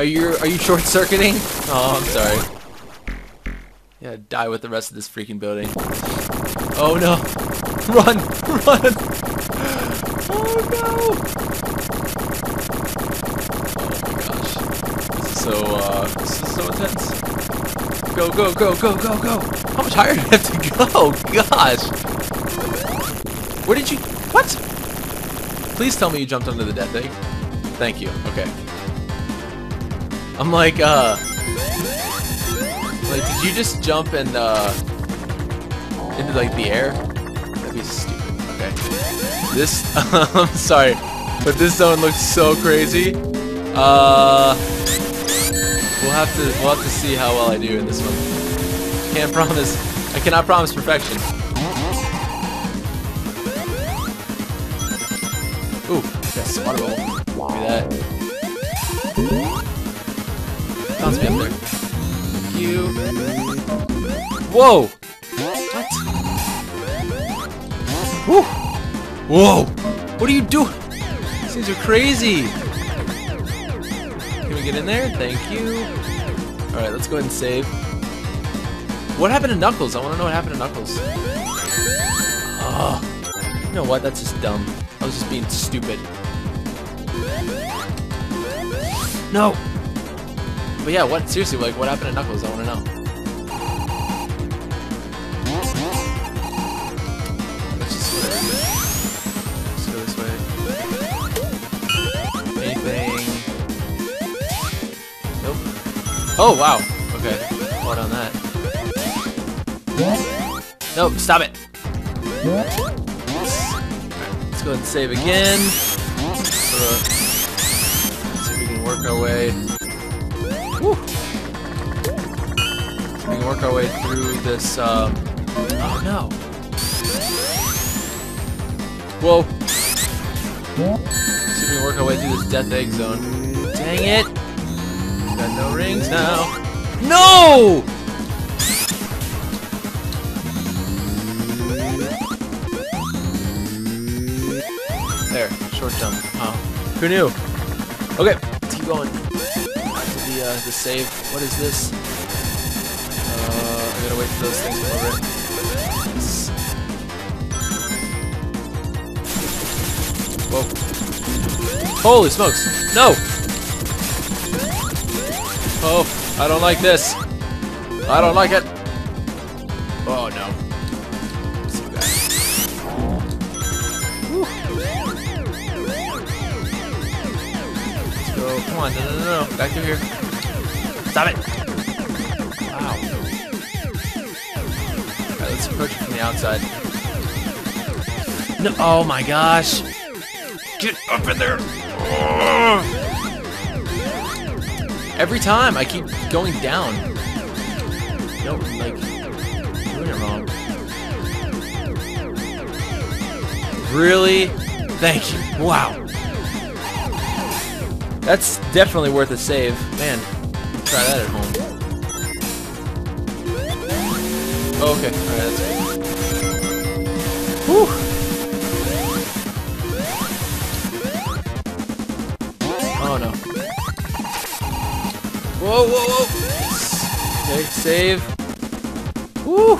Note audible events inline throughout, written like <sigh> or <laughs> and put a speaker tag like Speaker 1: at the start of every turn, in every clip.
Speaker 1: Are you are you short circuiting? Oh, I'm sorry. Yeah, die with the rest of this freaking building. Oh no! <laughs> Run! Run! <gasps> Oh no! Oh my gosh. This is so uh this is so intense. Go, go, go, go, go, go! How much higher do I have to go? <laughs> Gosh! Where did you what? Please tell me you jumped under the death egg. Thank you. Okay. I'm like, uh... Like, did you just jump and, uh... Into, like, the air? That'd be stupid. Okay. This... <laughs> I'm sorry. But this zone looks so crazy. Uh... We'll have to, we'll have to see how well I do in this one. Can't promise... I cannot promise perfection. Ooh, yes, water. Give me that. Bounce me up there. Thank you. Whoa! What? Woo! Whoa! What are you doing? These things are crazy! Can we get in there? Thank you. Alright, let's go ahead and save. What happened to Knuckles? I want to know what happened to Knuckles. Oh. You know what? That's just dumb. I was just being stupid. No! But yeah, what, seriously, like, what happened to Knuckles? I want to know. Let's just, let's go this way. Anything? Nope. Oh, wow. Okay. Hold on that. Nope, stop it. Let's go ahead and save again. Uh, see if we can work our way. We can work our way through this. Um, oh no! Whoa! See if we can work our way through this death egg zone. Dang it! Got no rings now. No! There, short jump. Oh, who knew? Okay, let's keep going. The uh, the save. What is this? Uh, I gotta wait for those things to over. Whoa! Holy smokes! No! Oh, I don't like this. I don't like it. Oh no. Come on. No, no, no, no. Back through here. Stop it. Wow. Alright, let's approach it from the outside. No. Oh my gosh. Get up in there. Every time I keep going down. No, like, doing it wrong. Really? Thank you. Wow. That's definitely worth a save. Man, try that at home. Oh, okay, alright, that's good. Whew. Oh no. Whoa, whoa, whoa! Okay, save. Woo!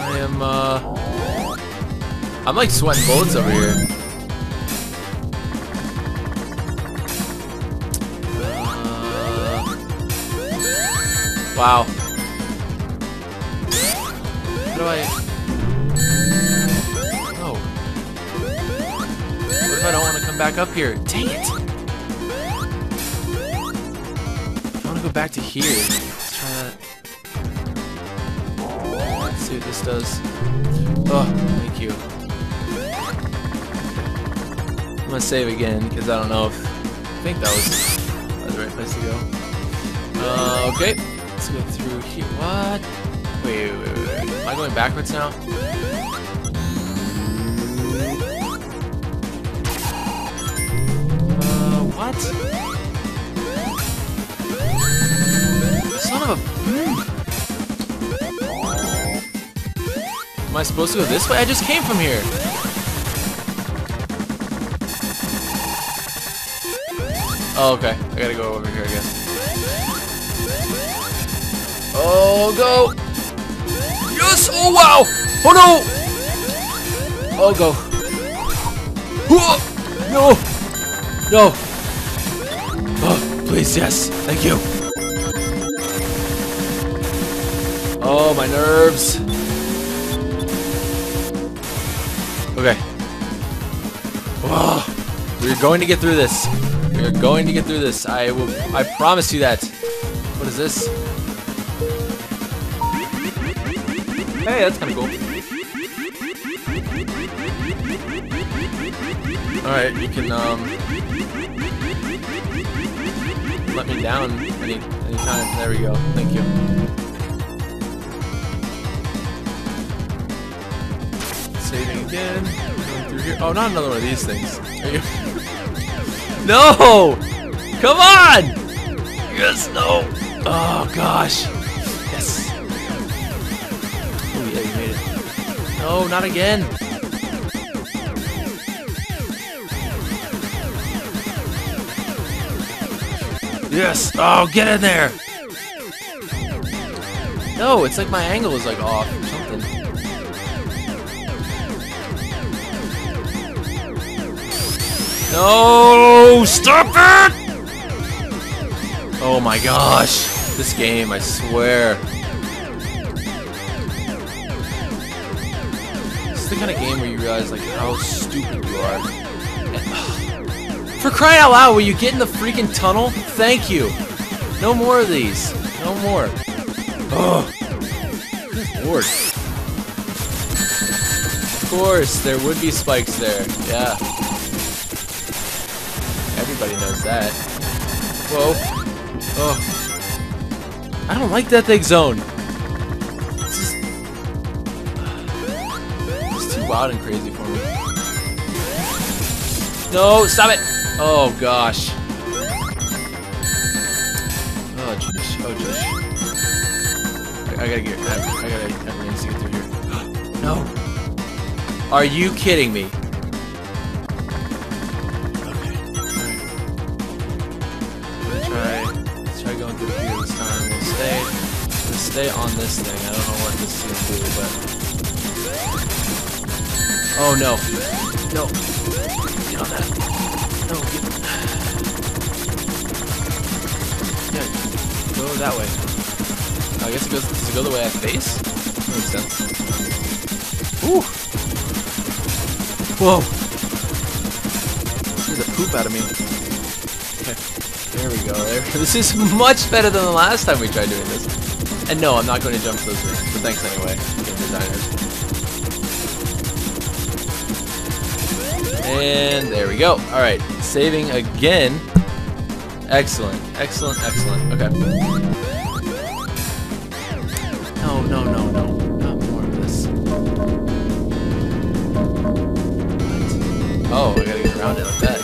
Speaker 1: I am, uh... I'm like sweating bullets over here. Wow. How do I... Oh. What if I don't want to come back up here? Dang it! I want to go back to here. Let's try that. Let's see what this does. Oh, thank you. I'm gonna save again because I don't know if I think that was, that was the right place to go. Uh, okay, go through here. What? Wait, wait, wait, wait. Am I going backwards now? Uh, what? Son of a. Am I supposed to go this way? I just came from here. Oh, okay. I gotta go over here, I guess. Oh, go! Yes! Oh, wow! Oh, no! Oh, go. No! No! Oh, please, yes. Thank you. Oh, my nerves. Okay. Whoa. We're going to get through this. We are going to get through this. I will. I promise you that. What is this? Hey, that's kind of cool. All right, you can um let me down any anytime. There we go. Thank you. Saving again. Going through here. Oh, not another one of these things. <laughs> no! Come on! Yes, no! Oh gosh. No, not again. Yes! Oh, get in there! No, it's like my angle is like off or something. No! Stop it! Oh my gosh. This game, I swear. Kind of game where you realize like how stupid you are. For crying out loud, will you get in the freaking tunnel? Thank you. No more of these. No more. Oh. Good lord. Of course, there would be spikes there. Yeah. Everybody knows that. Whoa. Oh. I don't like that big zone. And crazy for me. No, stop it! Oh gosh. Oh jeez. Oh jeez. I, I gotta get. I, I gotta. Needs to get through here. <gasps> no. Are you kidding me? Okay. Alright. Try. Let's try going through here this time. We'll stay. We'll stay on this thing. I don't know what this is gonna do, but. Oh no. No. Get on that. No, get... Yeah, go that way. Oh, I guess it goes. Does it go the way I face? That makes sense. Ooh. Whoa. Scared the poop out of me. Okay. There we go. There. <laughs> This is much better than the last time we tried doing this. And no, I'm not going to jump those rings, but thanks anyway, game designers. And there we go. All right, saving again. Excellent, excellent, excellent. Okay. No, no, no, no. Not more of this. What? Oh, I gotta get around it like that.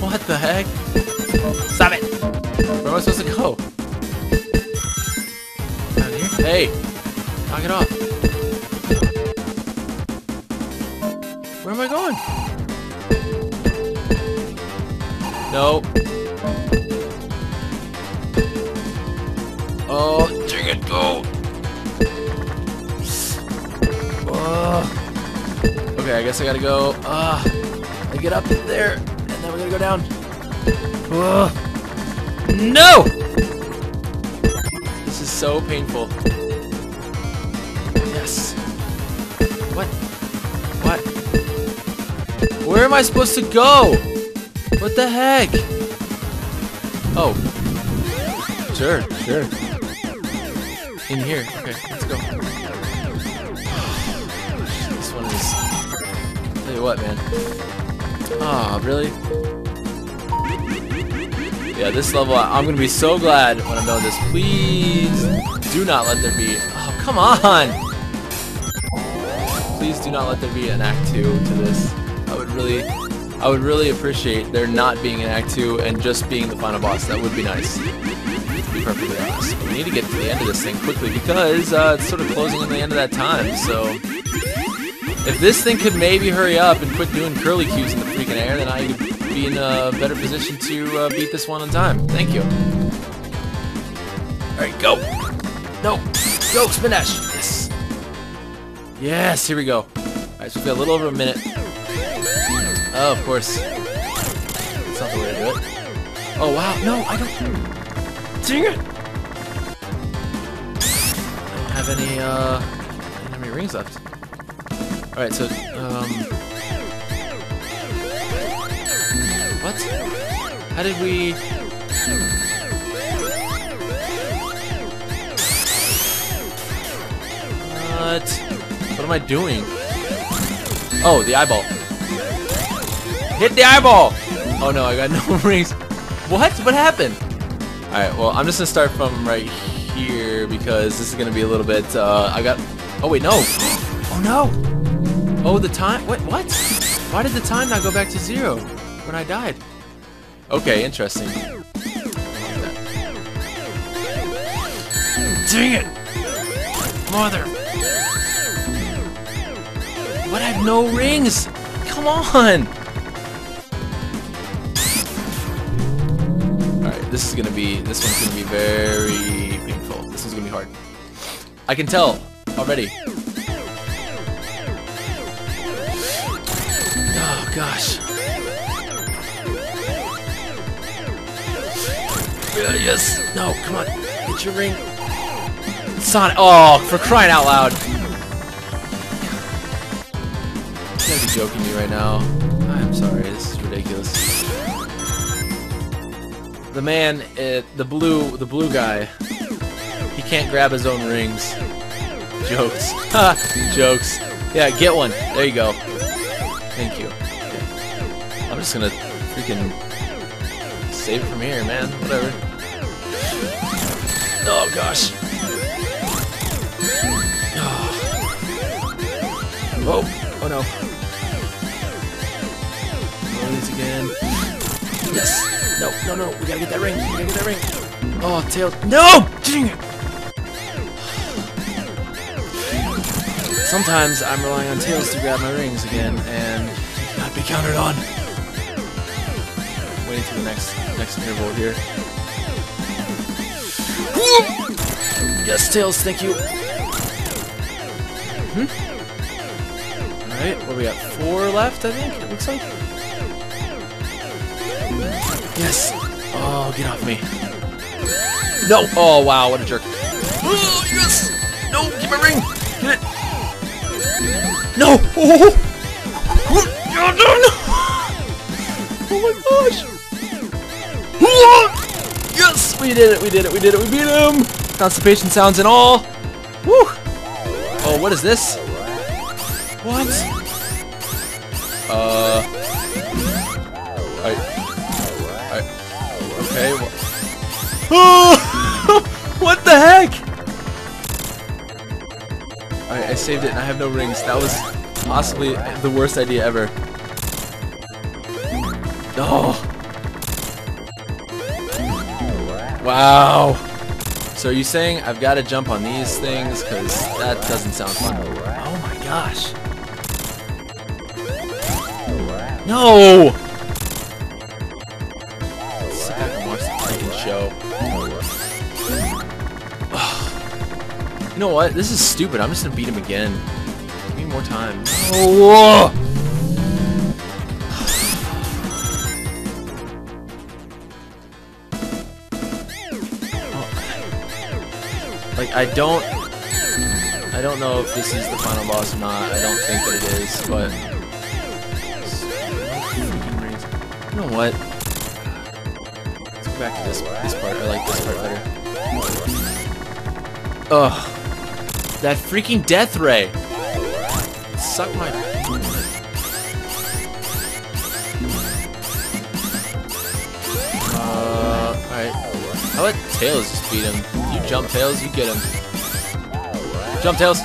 Speaker 1: What the heck? Stop it! Where am I supposed to go? Down here? Hey! Knock it off. Where am I going? No. Oh, dang it, go. Oh. Okay, I guess I gotta go. Ah, I get up in there, and then we're gonna go down. Oh. No! This is so painful. Yes. What? What? Where am I supposed to go? What the heck? Oh. Sure, sure. In here. Okay, let's go. this one is... Tell you what, man. Ah, oh, really? Yeah, this level, I'm gonna be so glad when I'm done with this. Please do not let there be... Oh, come on! Please do not let there be an Act 2 to this. I would really... I would really appreciate there not being an Act 2 and just being the final boss. That would be nice. To be perfectly honest. We need to get to the end of this thing quickly because uh, it's sort of closing in the end of that time, so... If this thing could maybe hurry up and quit doing curly cues in the freaking air, then I could be in a better position to uh, beat this one on time. Thank you. All right, go. No, go, spin dash. Yes. Yes, here we go. All right, so we've got a little over a minute. Oh, of course. That's not the way to do it. Oh, wow. No, I don't. Dang it. I don't have any, uh, I don't have any rings left. All right, so, um, what? How did we? What? What am I doing? Oh, the eyeball. Hit the eyeball! Oh no, I got <laughs> no rings. What? What happened? Alright, well, I'm just gonna start from right here because this is gonna be a little bit, uh, I got... Oh wait, no! Oh no! Oh, the time... What? What? Why did the time not go back to zero when I died? Okay, interesting. Dang it! Mother! But I have no rings! Come on! This is gonna be, this one's gonna be very painful. This one's gonna be hard. I can tell already. Oh gosh. Yeah, yes! No, come on. Get your ring. Sonic. Oh, for crying out loud. You gotta be joking me right now. I'm sorry, this The man, uh, the blue, the blue guy, he can't grab his own rings. Jokes. Jokes. Yeah, get one. There you go. Thank you. I'm just gonna freaking save it from here, man. Whatever. Oh gosh. Oh, oh no. Rings again. Yes. No, no, no. We gotta get that ring. We gotta get that ring. Oh, tail. No! Dang it! Sometimes I'm relying on tails to grab my rings again, and not be counted on. Waiting for the next next interval here. Yes, tails. Thank you. Hmm. Alright, what we got? Four left, I think, it looks like. Yes! Oh, get off me. No! Oh, wow, what a jerk. Oh, yes! No, get my ring! Get it! No! Oh! Oh, no, no! Oh my gosh! Yes! We did it, we did it, we did it, we beat him! Constipation sounds and all! Woo! Oh, what is this? What? Uh. Okay. Well. Oh! what the heck? Alright, I saved it and I have no rings. That was possibly the worst idea ever. Oh. Wow. So are you saying I've got to jump on these things? Because that doesn't sound fun. Oh my gosh. No! You know what? This is stupid. I'm just gonna beat him again. Give me more time. Oh! Like, I don't... I don't know if this is the final boss or not. I don't think that it is, but... You know what? Let's go back to this, this part. I like this part better. Ugh. That freaking death ray! Suck my... Uh, alright. How about Tails just beat him? You jump Tails, you get him. Jump Tails!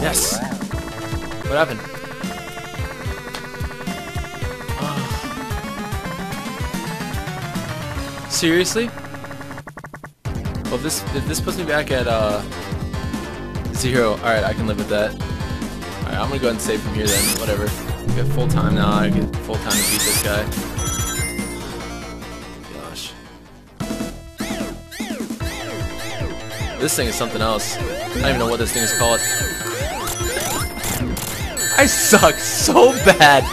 Speaker 1: Yes! What happened? <sighs> Seriously? Well, this this puts me back at uh zero. All right, I can live with that. All right, I'm gonna go ahead and save from here then. Whatever. Get full time now. I get full time to beat this guy. Gosh. This thing is something else. I don't even know what this thing is called. I suck so bad.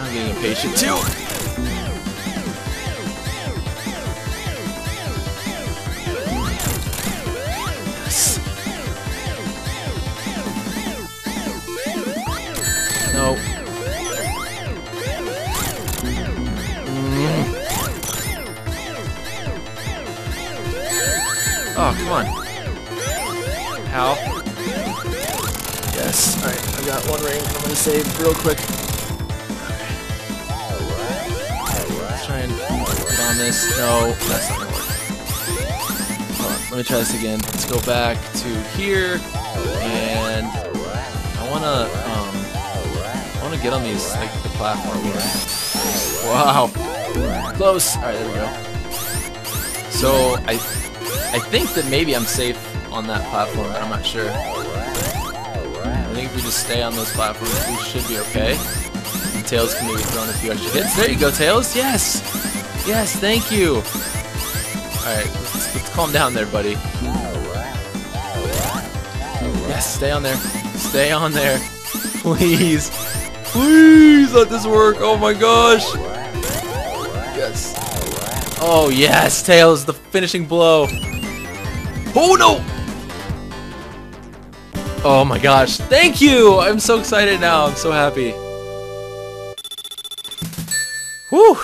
Speaker 1: I'm getting impatient too. Oh, come on. How? Yes. Alright, I got one ring. I'm gonna save real quick. Let's try and get on this. No, that's not gonna work. Let me try this again. Let's go back to here, and I wanna, um, I wanna get on these, like, the platform. Wow. Close. Alright, there we go. So, I, I think that maybe I'm safe on that platform, but I'm not sure. I think if we just stay on those platforms, we should be okay. And Tails can maybe throw in a few extra hits. There you go, Tails. Yes. Yes, thank you. Alright, let's, let's calm down there, buddy. Yes, stay on there. Stay on there. <laughs> Please. Please let this work. Oh my gosh. Yes. Oh yes, Tails, the finishing blow. Oh no! Oh my gosh, thank you! I'm so excited now, I'm so happy. Whew!